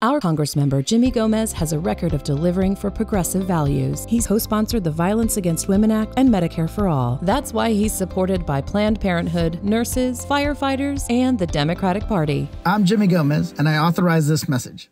Our Congressmember Jimmy Gomez has a record of delivering for progressive values. He's co sponsored the Violence Against Women Act and Medicare for All. That's why he's supported by Planned Parenthood, nurses, firefighters, and the Democratic Party. I'm Jimmy Gomez, and I authorize this message.